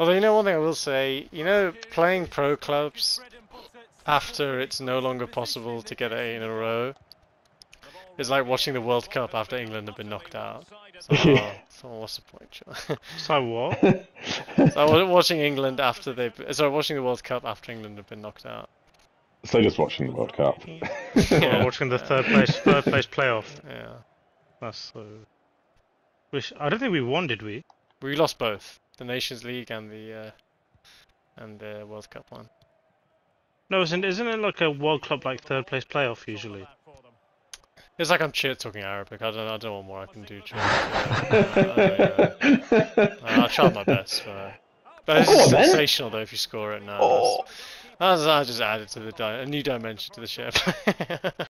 Although you know one thing I will say, you know, playing pro clubs after it's no longer possible to get eight in a row is like watching the World Cup after England have been knocked out. So, Yeah. so what's the point? Joe? So what? so I was watching England after they, sorry, watching the World Cup after England have been knocked out. So just watching the World Cup. Yeah. Watching the third place, third place playoff. Yeah, That's so. Which I don't think we won, did we? we lost both the Nations League and the uh, and the World Cup one. No, isn't isn't it like a World Club like third place playoff usually? It's like I'm cheer talking Arabic. I don't, I don't know what more I can do. Joe. I don't know. I'll try my best. But, but it's Oh, go on, sensational though if you score it now. Oh. That's, that's, I just added to the di- a new dimension to the ship.